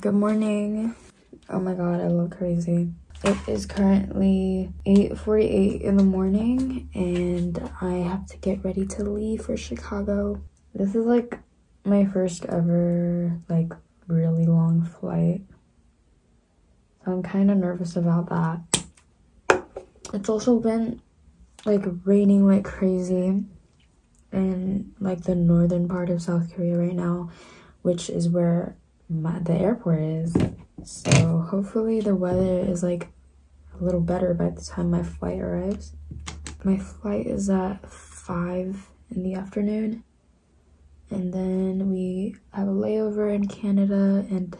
Good morning. Oh my god, I look crazy. It is currently 8.48 in the morning and I have to get ready to leave for Chicago. This is like my first ever like really long flight. So I'm kind of nervous about that. It's also been like raining like crazy in like the northern part of South Korea right now, which is where my, the airport is. So hopefully the weather is like a little better by the time my flight arrives. My flight is at 5 in the afternoon. And then we have a layover in Canada and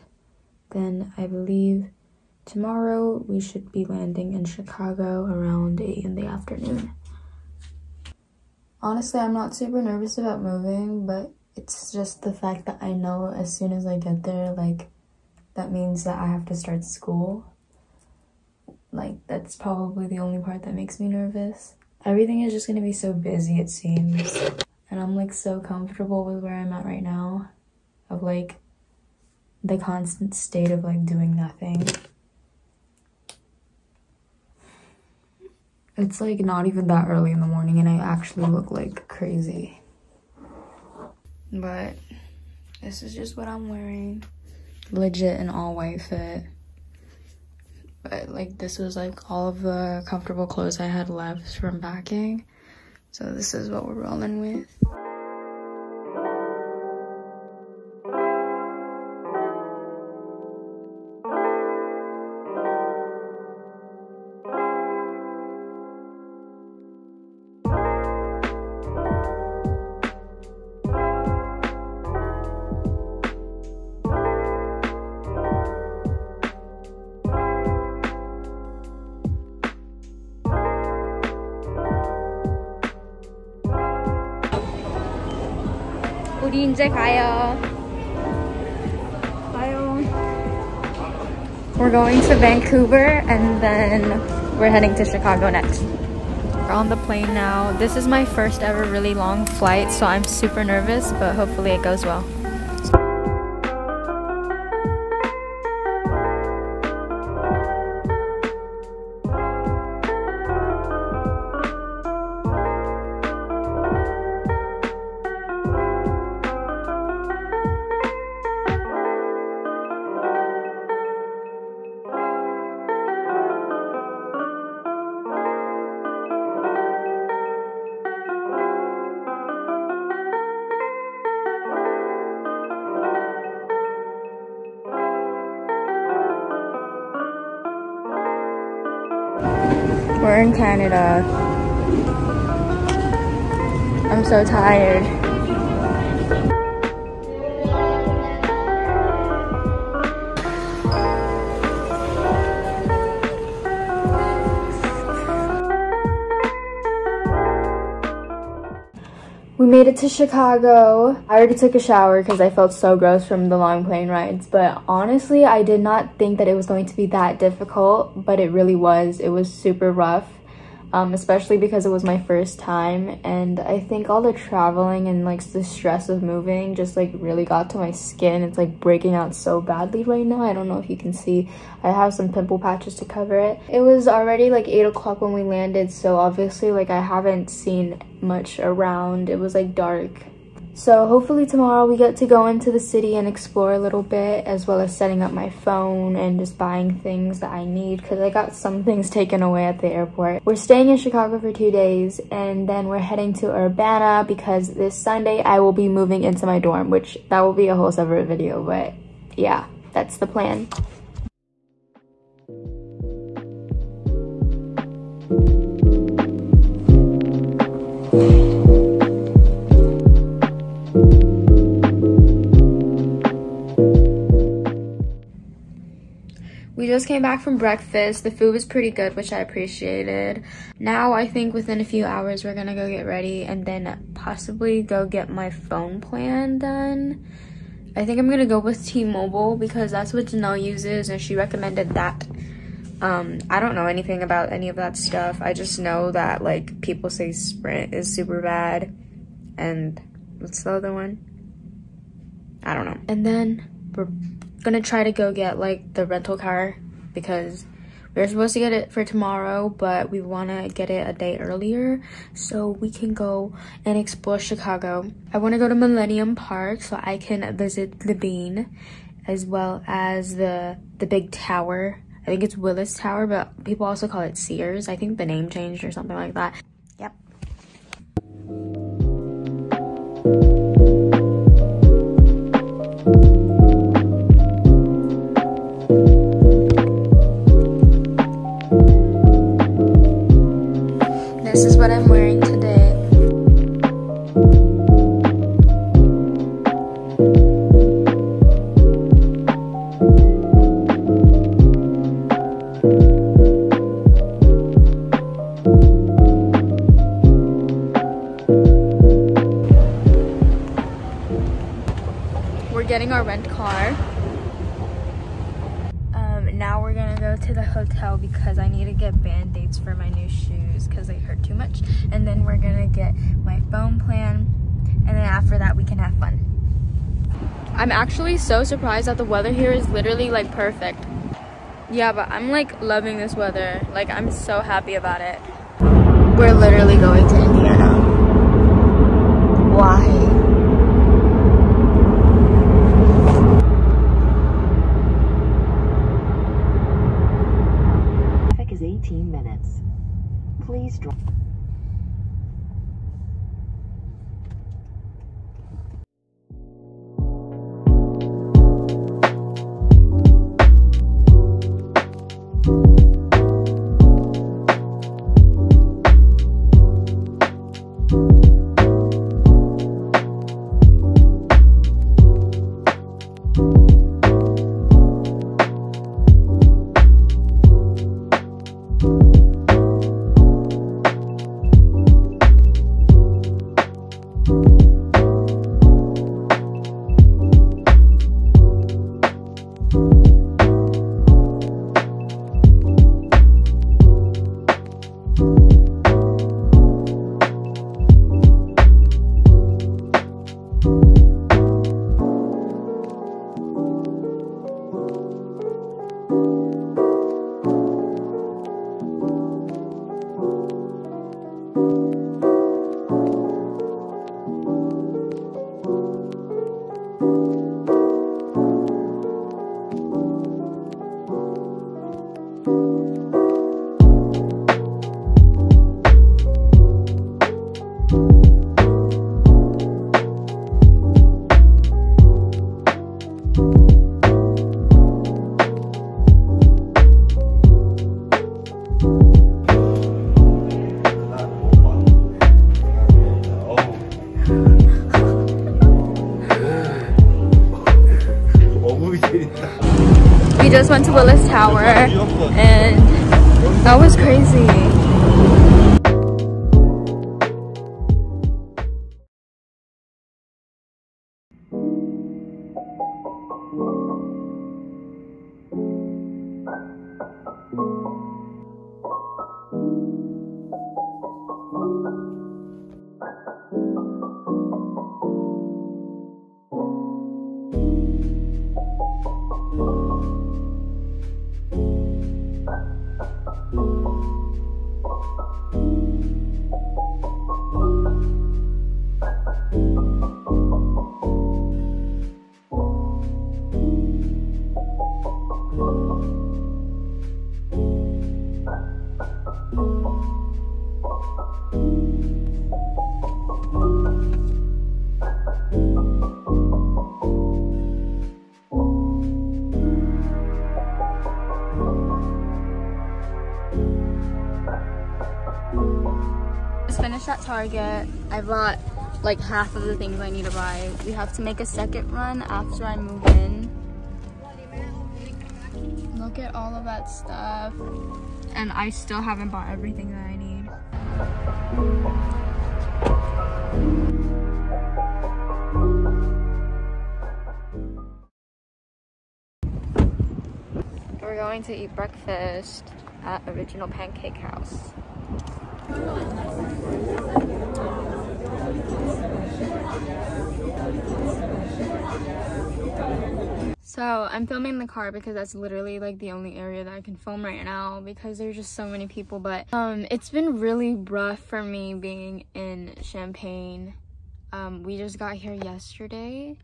then I believe tomorrow we should be landing in Chicago around 8 in the afternoon. Honestly, I'm not super nervous about moving, but it's just the fact that I know as soon as I get there, like, that means that I have to start school. Like, that's probably the only part that makes me nervous. Everything is just gonna be so busy, it seems. And I'm like so comfortable with where I'm at right now. Of like, the constant state of like doing nothing. It's like not even that early in the morning and I actually look like crazy. But this is just what I'm wearing. Legit an all white fit. But like this was like all of the comfortable clothes I had left from packing. So this is what we're rolling with. 이제 가요. 가요. We're going to Vancouver and then we're heading to Chicago next. We're on the plane now. This is my first ever really long flight, so I'm super nervous, but hopefully it goes well. We're in Canada. I'm so tired. We made it to Chicago. I already took a shower because I felt so gross from the long plane rides. But honestly, I did not think that it was going to be that difficult, but it really was. It was super rough um, especially because it was my first time and I think all the traveling and like the stress of moving just like really got to my skin. It's like breaking out so badly right now. I don't know if you can see. I have some pimple patches to cover it. It was already like 8 o'clock when we landed so obviously like I haven't seen much around. It was like dark so hopefully tomorrow we get to go into the city and explore a little bit as well as setting up my phone and just buying things that I need because I got some things taken away at the airport. We're staying in Chicago for two days and then we're heading to Urbana because this Sunday I will be moving into my dorm which that will be a whole separate video but yeah that's the plan. We just came back from breakfast. The food was pretty good, which I appreciated. Now I think within a few hours we're gonna go get ready and then possibly go get my phone plan done. I think I'm gonna go with T-Mobile because that's what Janelle uses and she recommended that. Um, I don't know anything about any of that stuff. I just know that like people say Sprint is super bad and what's the other one? I don't know. And then we're gonna try to go get like the rental car because we are supposed to get it for tomorrow, but we want to get it a day earlier so we can go and explore Chicago. I want to go to Millennium Park so I can visit the Bean as well as the the big tower. I think it's Willis Tower, but people also call it Sears. I think the name changed or something like that. Yep. This is what I'm wearing today. Get my phone plan. And then after that, we can have fun. I'm actually so surprised that the weather here is literally like perfect. Yeah, but I'm like loving this weather. Like I'm so happy about it. We're literally going to We just went to Willis Tower and that was crazy. Just finished at Target. I bought like half of the things I need to buy. We have to make a second run after I move in. Look at all of that stuff. And I still haven't bought everything that I need. We're going to eat breakfast at Original Pancake House. So I'm filming in the car because that's literally like the only area that I can film right now because there's just so many people. But um, it's been really rough for me being in Champaign. Um, we just got here yesterday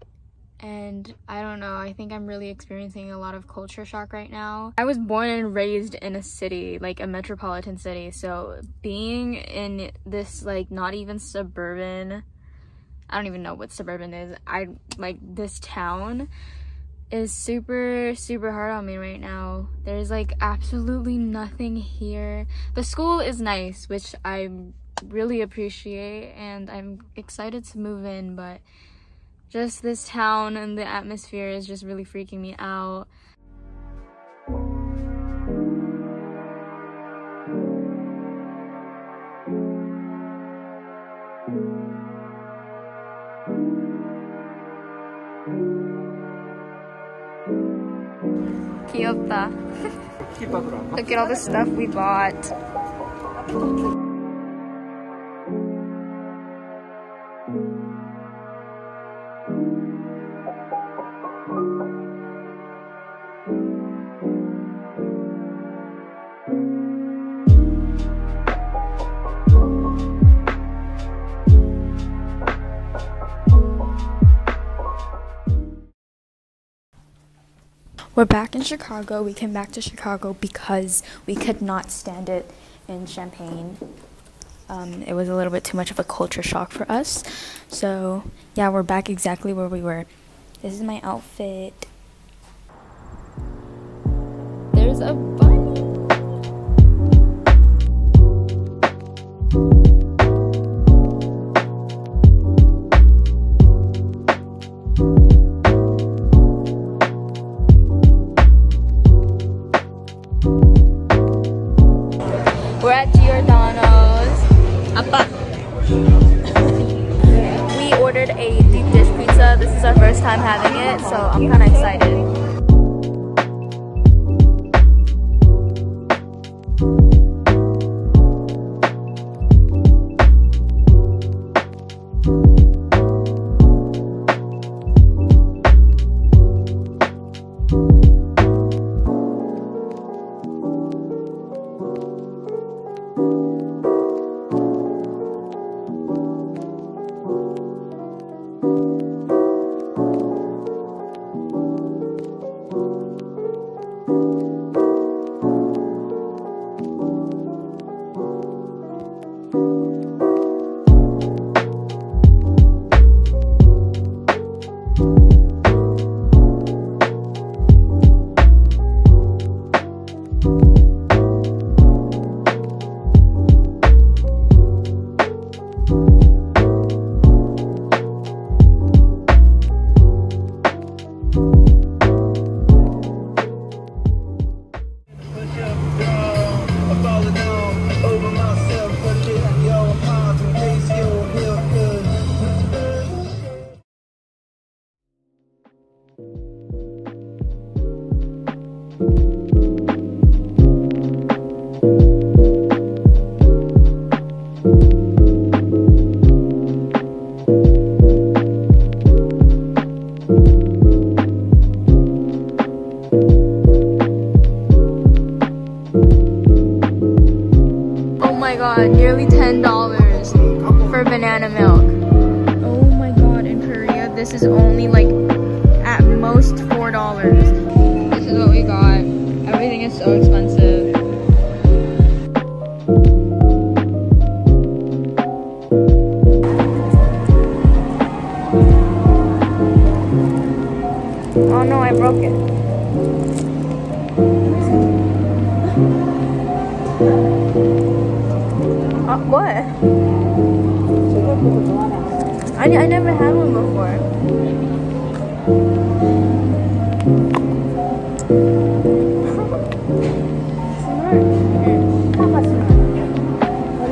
and I don't know, I think I'm really experiencing a lot of culture shock right now. I was born and raised in a city, like a metropolitan city, so being in this like not even suburban, I don't even know what suburban is, I like this town is super super hard on me right now there's like absolutely nothing here the school is nice which i really appreciate and i'm excited to move in but just this town and the atmosphere is just really freaking me out. Look at all the stuff we bought. We're back in Chicago. We came back to Chicago because we could not stand it in Champaign. Um, it was a little bit too much of a culture shock for us. So, yeah, we're back exactly where we were. This is my outfit. There's a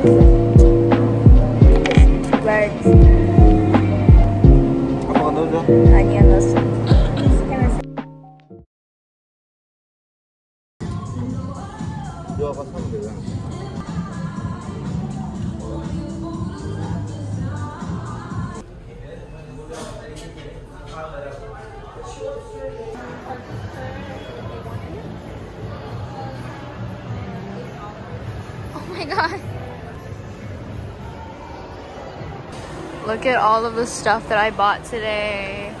Words. Look at all of the stuff that I bought today.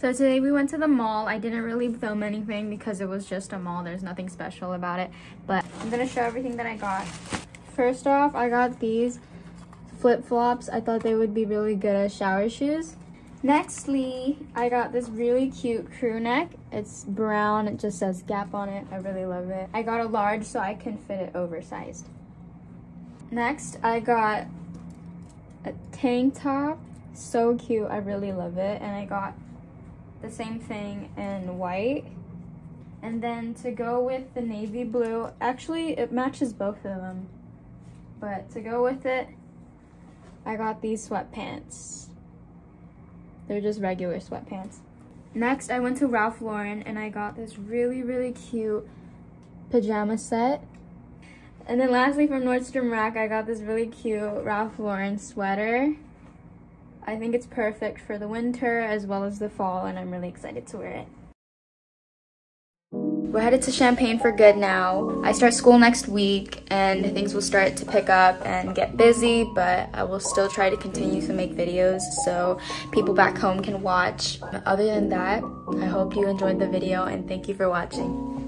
So today we went to the mall. I didn't really film anything because it was just a mall. There's nothing special about it. But I'm gonna show everything that I got. First off, I got these flip-flops. I thought they would be really good as shower shoes. Nextly, I got this really cute crew neck. It's brown, it just says Gap on it. I really love it. I got a large so I can fit it oversized. Next, I got a tank top. So cute, I really love it. And I got the same thing in white. And then to go with the navy blue, actually it matches both of them. But to go with it, I got these sweatpants. They're just regular sweatpants. Next, I went to Ralph Lauren and I got this really, really cute pajama set. And then lastly from Nordstrom Rack, I got this really cute Ralph Lauren sweater. I think it's perfect for the winter as well as the fall and I'm really excited to wear it. We're headed to Champaign for good now. I start school next week and things will start to pick up and get busy, but I will still try to continue to make videos so people back home can watch. Other than that, I hope you enjoyed the video and thank you for watching.